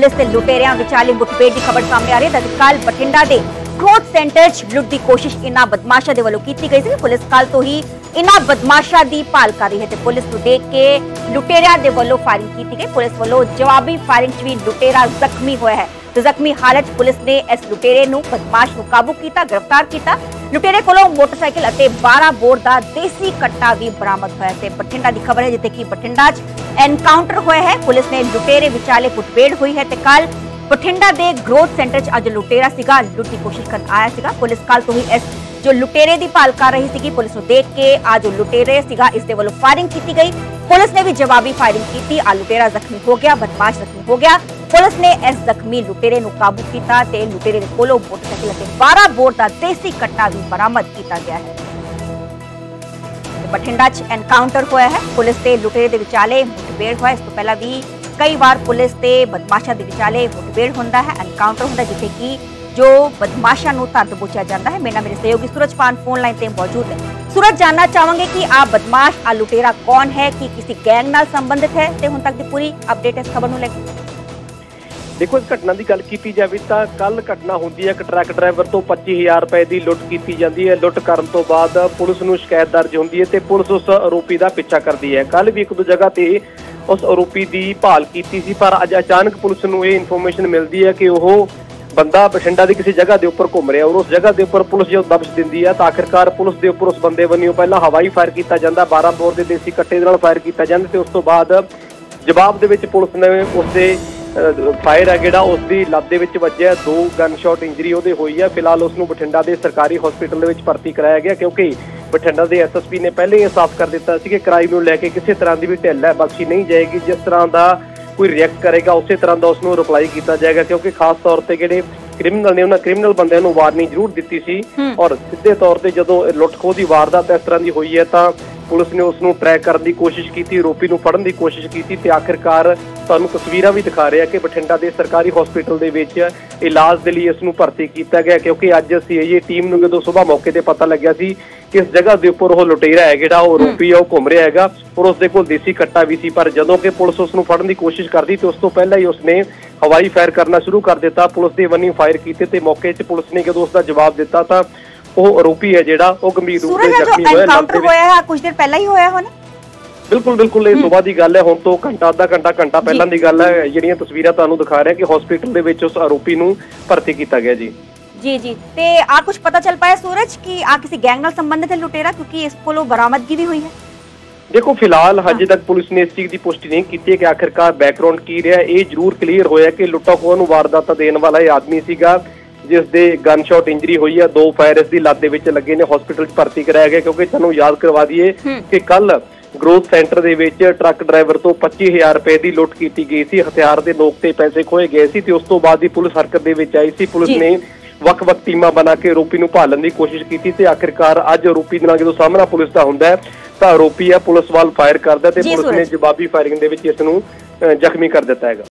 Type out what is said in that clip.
Police ਤੇ ਲੁਟੇਰਿਆਂ ਵਿਚਾਲੇ ਮੁਠਭੇੜ ਦੀ ਖਬਰ ਸਾਹਮਣੇ ਆ ਰਹੀ ਹੈ। ਤਤਕਾਲ ਬਠਿੰਡਾ ਦੇ ਗ੍ਰੋਥ ਸੈਂਟਰ 'ਚ ਲੁੱਟ ਦੀ ਕੋਸ਼ਿਸ਼ ਇਨ੍ਹਾਂ ਬਦਮਾਸ਼ਾਂ ਦੇ ਵੱਲੋਂ ਕੀਤੀ ਗਈ ਸੀ। ਪੁਲਿਸ ਕੱਲ ਤੋਂ ਹੀ ਇਨ੍ਹਾਂ ਬਦਮਾਸ਼ਾਂ ਦੀ ਭਾਲ ਕਰ ਰਹੀ ਹੈ ਤੇ ਪੁਲਿਸ ਨੂੰ ਦੇਖ ਕੇ ਲੁਟੇਰਿਆਂ ਦੇ ਵੱਲੋਂ ਫਾਇਰਿੰਗ ਕੀਤੀ ਗਈ। ਪੁਲਿਸ ਵੱਲੋਂ ਜਵਾਬੀ ਫਾਇਰਿੰਗ 'ਚ ਵੀ ਲੁਟੇਰਾ ਜ਼ਖਮੀ ਹੋਇਆ ਹੈ। ਤੇ ਜ਼ਖਮੀ ਹਾਲਤ ਪੁਲਿਸ ਨੇ ਇਸ ਲੁਟੇਰੇ ਨੂੰ ਬਦਮਾਸ਼ ਨੂੰ ਕਾਬੂ ਕੀਤਾ, ਗ੍ਰਿਫਤਾਰ ਕੀਤਾ। ਲੁਟੇਰੇ ਕੋਲੋਂ ਮੋਟਰਸਾਈਕਲ ਅਤੇ 12 ਬੋਰ ਦਾ ਦੇਸੀ ਕੱਟਾ ਵੀ ਬਰਾਮਦ ਹੋਇਆ ਤੇ ਬਠਿੰਡਾ ਦੀ ਖਬਰ ਹੈ ਜਿੱਥੇ ਕਿ ਬਠਿੰਡਾ 'ਚ ਐਨਕਾਊਂਟਰ ਹੋਇਆ ਹੈ। ਪੁਲਿਸ ਨੇ ਲੁਟੇਰੇ ਵਿਚਾਲੇ ਮੁਠਭੇੜ ਹੋਈ ਹੈ ਤੇ ਕੱਲ ਬਠਿੰਡਾ ਦੇ ਗ੍ਰੋਥ ਸੈਂਟਰ 'ਚ ਅੱਜ ਲੁਟੇਰਾ ਸੀਗਾ। ਲੁੱਟ ਦੀ ਕੋਸ਼ਿਸ਼ ਕਰਨ ਆਇਆ ਸੀਗਾ। ਪੁਲਿਸ ਕੱਲ ਤੋਂ ਹੀ ਇਸ ਜੋ ਲੁਟੇਰੇ ਦੀ ਭਾਲ ਕਰ ਰਹੀ ਸੀਗੀ, ਪੁਲਿਸ ਨੂੰ ਦੇਖ ਕੇ ਆ ਜੋ ਲੁਟੇਰੇ ਸੀਗਾ, ਇਸ ਦੇ ਵੱਲੋਂ ਫਾਇਰਿੰਗ ਕੀਤੀ ਗਈ। ਪੁਲਿਸ ਨੇ ਵੀ ਜਵਾਬੀ ਫਾਇਰਿੰਗ ਕੀਤੀ। ਆ ਲੁਟੇਰਾ ਜ਼ਖਮੀ ਹੋ ਗਿਆ, ਬਦਮਾਸ਼ ਜ਼ਖਮੀ ਹੋ ਗਿਆ। ਪੁਲਿਸ ਨੇ ਇਸ ਜ਼ਖਮੀ ਲੁਟੇਰੇ ਨੂੰ ਕਾਬੂ ਕੀਤਾ ਤੇ ਲੁਟੇਰੇ ਦੇ ਕੋਲੋਂ ਮੋਟਰਸਾਈਕਲ ਅਤੇ 12 ਬੋਰ ਦਾ ਦੇਸੀ ਕੱਟਾ ਵੀ ਬਰਾਮਦ ਕੀਤਾ ਗਿਆ ਹੈ। ਬਠਿੰਡਾ 'ਚ ਐਨਕਾਊਂਟਰ ਹੋਇਆ ਹੈ। ਪੁਲਿਸ ਤੇ ਲੁਟੇਰੇ ਦੇ ਵਿਚਾਲੇ ਮੁਠਭੇੜ ਹੋਇਆ। ਇਸ ਤੋਂ ਪਹਿਲਾਂ ਵੀ ਕਈ ਵਾਰ ਪੁਲਿਸ ਤੇ ਬਦਮਾਸ਼ਾਂ ਦੇ ਵਿਚਾਲੇ ਮੁਠਭੇੜ ਹੁੰਦਾ ਹੈ ਐਨਕਾਊਂਟਰ ਹੁੰਦਾ ਜਿੱਥੇ ਕਿ ਜੋ ਬਦਮਾਸ਼ਾਂ ਨੂੰ ਧਰ ਦਬੋਚਿਆ ਜਾਂਦਾ ਹੈ। ਮੇਰੇ ਨਾਲ ਮੇਰੇ ਸਹਿਯੋਗੀ ਸੂਰਜ ਪਾਨ ਫੋਨ ਲਾਈਨ ਤੇ ਮੌਜੂਦ ਹੈ। ਸੂਰਜ, ਜਾਨਣਾ ਚਾਹਾਂਗੇ ਕਿ ਆ ਬਦਮਾਸ਼ ਆ ਲੁਟੇਰਾ ਕੌਣ ਹੈ? ਕਿ ਕਿਸੇ ਗੈਂਗ ਨਾਲ ਸੰਬੰਧਿਤ ਹੈ? ਤੇ ਹੁਣ ਤੱਕ ਦੀ ਪੂਰੀ ਅਪਡੇਟ ਇਸ ਖਬਰ ਨੂੰ ਲੈ ਕੇ। ਦੇਖੋ, ਇਸ ਘਟਨਾ ਦੀ ਗੱਲ ਕੀਤੀ ਜਾਵੇ ਤਾਂ ਕੱਲ ਘਟਨਾ ਹੁੰਦੀ ਹੈ। ਕਿ ਟਰੱਕ ਡਰਾਈਵਰ ਤੋਂ 25000 ਰੁਪਏ ਦੀ ਲੁੱਟ ਕੀਤੀ ਜਾਂਦੀ ਹੈ। ਲੁੱਟ ਕਰਨ ਤੋਂ ਬਾਅਦ ਪੁਲਿਸ ਨੂੰ ਸ਼ਿਕਾਇਤ ਦਰਜ ਹੁੰਦੀ ਹੈ ਤੇ ਪੁਲਿਸ ਉਸ ਆਰੋਪੀ ਦਾ ਪਿੱਛਾ ਕਰਦੀ ਹੈ। ਕੱਲ ਵੀ ਇੱਕ ਦੋ ਜਗ੍ਹਾ ਤੇ ਉਸ ਆਰੋਪੀ ਦੀ ਭਾਲ ਕੀਤੀ ਸੀ, ਪਰ ਅੱਜ ਅਚਾਨਕ ਪੁਲਿਸ ਨੂੰ ਇਹ ਇਨਫੋਰਮੇਸ਼ਨ ਮਿਲਦੀ ਹੈ ਕਿ ਉਹ ਬੰਦਾ ਬਠਿੰਡਾ ਦੀ ਕਿਸੇ ਜਗ੍ਹਾ ਦੇ ਉੱਪਰ ਘੁੰਮ ਰਿਹਾ ਔਰ ਉਸ ਜਗ੍ਹਾ ਦੇ ਉੱਪਰ ਪੁਲਿਸ ਜਦੋਂ ਦਬਸ਼ ਦਿੰਦੀ ਹੈ, ਤਾਂ ਆਖਿਰਕਾਰ ਪੁਲਿਸ ਦੇ ਉੱਪਰ ਉਸ ਬੰਦੇ ਵੱਲੋਂ ਪਹਿਲਾਂ ਹਵਾਈ ਫਾਇਰ ਕੀਤਾ ਜਾਂਦਾ 12 ਬੋਰ ਦੇ ਦੇਸੀ ਕੱਟੇ ਦੇ ਨਾਲ ਫਾਇਰ ਕੀਤਾ ਜਾਂਦਾ ਤੇ ਉਸ ਤੋਂ ਬਾਅਦ ਜਵਾਬ ਦੇ ਵਿੱਚ ਪੁਲਿਸ ਨੇ ਉਸਦੇ ਫਾਇਰ ਹੈ ਜਿਹੜਾ ਉਸ ਦੀ ਲੱਤ ਦੇ ਵਿੱਚ ਵੱਜਿਆ ਦੋ ਗਨ ਸ਼ਾਟ ਇੰਜਰੀ ਉਹਦੇ ਹੋਈ ਹੈ। ਫਿਲਹਾਲ ਉਸ ਨੂੰ ਬਠਿੰਡਾ ਦੇ ਸਰਕਾਰੀ ਹਸਪੀਟਲ ਦੇ ਵਿੱਚ ਭਰਤੀ ਕਰਾਇਆ ਗਿਆ ਕਿਉਂਕਿ ਬਠਿੰਡਾ ਦੇ ਐਸਐਸਪੀ ਨੇ ਪਹਿਲੇ ਹੀ ਸਾਫ਼ ਕਰ ਦਿੱਤਾ ਸੀ ਕਿ ਕ੍ਰਾਈਮ ਨੂੰ ਲੈ ਕੇ ਕਿਸੇ ਤਰ੍ਹਾਂ ਦੀ ਵੀ ਢਿੱਲ ਹੈ। ਬਖਸ਼ੀ ਨਹੀਂ ਜਾਏਗੀ। ਜਿਸ ਤਰ੍ਹਾਂ ਦਾ ਕੋਈ ਰਿਐਕਟ ਕਰੇਗਾ ਉਸੇ ਤਰ੍ਹਾਂ ਦਾ ਉਸ ਨੂੰ ਰਿਪਲਾਈ ਕੀਤਾ ਜਾਏਗਾ ਕਿਉਂਕਿ ਖਾਸ ਤੌਰ ਤੇ ਜਿਹੜੇ ਕ੍ਰਿਮੀਨਲ ਨੇ ਉਹਨਾਂ ਕ੍ਰਿਮੀਨਲ ਬੰਦਿਆਂ ਨੂੰ ਵਾਰਨਿੰਗ ਜ਼ਰੂਰ ਦਿੱਤੀ ਸੀ। ਔਰ ਸਿੱਧੇ ਤੌਰ ਤੇ ਜਦੋਂ ਇਹ ਲੁੱਟ ਖੋਹ ਦੀ ਵਾਰਦਾਤ ਇਸ ਤਰ੍ਹਾਂ ਦੀ ਹੋਈ ਹੈ ਤਾਂ ਪੁਲਿਸ ਨੇ ਉਸ ਨੂੰ ਟਰੈਕ ਕਰਨ ਦੀ ਕੋਸ਼ਿਸ਼ ਕੀਤੀ, ਆਰੋਪੀ ਨੂੰ ਫੜਨ ਦੀ ਕੋਸ਼ਿਸ਼ ਕੀਤੀ ਤੇ ਆਖਿਰਕਾਰ ਤੁਹਾਨੂੰ ਤਸਵੀਰਾਂ ਵੀ ਦਿਖਾ ਰਿਹਾ ਕਿ ਬਠਿੰਡਾ ਦੇ ਸਰਕਾਰੀ ਹਸਪੀਟਲ ਦੇ ਵਿੱਚ ਇਲਾਜ ਦੇ ਲਈ ਇਸ ਨੂੰ ਭਰਤੀ ਕੀਤਾ ਗਿਆ ਕਿਉਂਕਿ ਅੱਜ ਸੀਆਈਏ ਟੀਮ ਨੂੰ ਜਦੋਂ ਸਵੇਰ ਮੌਕੇ ਤੇ ਪਤਾ ਲੱਗਿਆ ਸੀ ਕਿ ਇਸ ਜਗ੍ਹਾ ਦੇ ਉੱਪਰ ਉਹ ਲੁਟੇਰਾ ਹੈ, ਜਿਹੜਾ ਉਹ ਆਰੋਪੀ ਆ ਉਹ ਘੁੰਮ ਰਿਹਾ ਹੈਗਾ ਔਰ ਉਸ ਦੇ ਕੋਲ ਦੇਸੀ ਕੱਟਾ ਵੀ ਸੀ, ਪਰ ਜਦੋਂ ਕਿ ਪੁਲਿਸ ਉਸ ਨੂੰ ਫੜਨ ਦੀ ਕੋਸ਼ਿਸ਼ ਕਰਦੀ ਤੇ ਉਸ ਤੋਂ ਪਹਿਲਾਂ ਹੀ ਉਸਨੇ ਹਵਾਈ ਫਾਇਰ ਕਰਨਾ ਸ਼ੁਰੂ ਕਰ ਦਿੱਤਾ, ਪੁਲਿਸ ਦੇ ਵੰਨੀ ਫਾਇਰ ਕੀਤੇ ਤੇ ਮੌਕੇ 'ਚ ਪੁਲਿਸ ਨੇ ਜਦੋਂ ਉਸ ਦਾ ਜਵਾਬ ਦਿੱਤਾ ਤਾਂ ਉਹ ਆਰੋਪੀ ਹੈ ਜਿਹੜਾ ਉਹ ਗੰਭੀਰ ਰੂਪ ਜੋ ਜ਼ਖਮੀ ਹੋਇਆ ਐਨਕਾਊਂਟਰ ਦੇ ਹੋਇਆ ਹੈ ਕੁਝ ਦਿਨ ਪਹਿਲਾਂ ਹੀ ਹੋਇਆ ਹੋਣਾ? ਬਿਲਕੁਲ ਬਿਲਕੁਲ ਇਹ ਸੁਬਾਹ ਦੀ ਗੱਲ ਹੈ। ਹੁਣ ਤੋਂ ਘੰਟਾ ਅੱਧਾ ਘੰਟਾ ਘੰਟਾ ਪਹਿਲਾਂ ਦੀ ਗੱਲ ਹੈ। ਜਿਹੜੀਆਂ ਤਸਵੀਰਾਂ ਤੁਹਾਨੂੰ ਦਿਖਾ ਰਿਹਾ ਕਿ ਹਸਪੀਟਲ ਦੇ ਵਿੱਚ ਉਸ ਆਰੋਪੀ ਨੂੰ ਭਰਤੀ ਕੀਤਾ ਗਿਆ ਜੀ। ਜੀ ਜੀ। ਤੇ ਆ ਕੁਝ ਪਤਾ ਚੱਲ ਪਾਇਆ ਸੂਰਜ ਕਿ ਆ ਕਿਸੇ ਗੈਂਗ ਨਾਲ ਸੰਬੰਧਿਤ ਹੈ ਲੁਟੇਰਾ? ਕਿਉਂਕਿ ਇਸ ਕੋਲੋਂ ਬਰਾਮਦਗੀ ਵੀ ਹੋਈ ਹੈ। ਦੇਖੋ ਫਿਲਹਾਲ ਹਜੇ ਤੱਕ ਪੁਲਿਸ ਨੇ ਇਸ ਚੀਜ਼ ਦੀ ਪੁਸ਼ਟੀ ਨਹੀਂ ਕੀਤੀ ਕਿ ਆਖਿਰਕਾਰ ਬੈਕਗ੍ਰਾਉਂਡ ਕੀ ਰਿਹਾ। ਇਹ ਜ਼ਰੂਰ ਕਲੀਅਰ ਹੋਇਆ ਕਿ ਲੁੱਟਾ ਖੋਹ ਨੂੰ ਵਾਰਦਾਤ ਦੇਣ ਵਾਲਾ ਇਹ ਆਦਮੀ ਸੀਗਾ। ਜਿਸ ਦੇ ਗਨ ਸ਼ਾਟ ਇੰਜਰੀ ਹੋਈ ਹੈ ਦੋ ਫਾਇਰ ਇਸ ਦੀ ਲੱਤ ਦੇ ਵਿੱਚ ਲੱਗੇ ਨੇ ਹਸਪੀਟਲ 'ਚ ਭਰਤੀ ਕਰਾਇਆ ਗਿਆ ਕਿਉਂਕਿ ਤੁਹਾਨੂੰ ਯਾਦ ਕਰਵਾ ਦਈਏ ਕਿ ਕੱਲ ਗਰੋਥ ਸੈਂਟਰ ਦੇ ਵਿੱਚ ਟਰੱਕ ਡਰਾਈਵਰ ਤੋਂ 25000 ਰੁਪਏ ਦੀ ਲੁੱਟ ਕੀਤੀ ਗਈ ਸੀ ਹਥਿਆਰ ਦੇ ਨੋਕ ਤੇ ਪੈਸੇ ਖੋਏ ਗਏ ਸੀ ਤੇ ਉਸ ਤੋਂ ਬਾਅਦ ਦੀ ਪੁਲਿਸ ਹਰਕਤ ਦੇ ਵਿੱਚ ਆਈ ਸੀ ਪੁਲਿਸ। ਨੇ ਵੱਖ-ਵੱਖ ਟੀਮਾਂ ਬਣਾ ਕੇ ਆਰੋਪੀ ਨੂੰ ਭਾਲਣ ਦੀ ਕੋਸ਼ਿਸ਼ ਕੀਤੀ ਤੇ ਆਖਿਰਕਾਰ ਅੱਜ ਆਰੋਪੀ ਦੇ ਨਾਲ ਜਦੋਂ ਸਾਹਮਣਾ ਪੁਲਿਸ ਦਾ ਹੁੰਦਾ ਤਾਂ ਆਰੋਪੀ ਆ ਪੁਲਿਸ ਵੱਲ ਫਾਇਰ ਕਰਦਾ ਤੇ ਪੁਲਿਸ ਨੇ। ਜਵਾਬੀ ਫਾਇਰਿੰਗ ਦੇ ਵਿੱਚ ਇਸ ਨੂੰ ਜ਼ਖਮੀ ਕਰ ਦਿੱਤਾ ਹੈਗਾ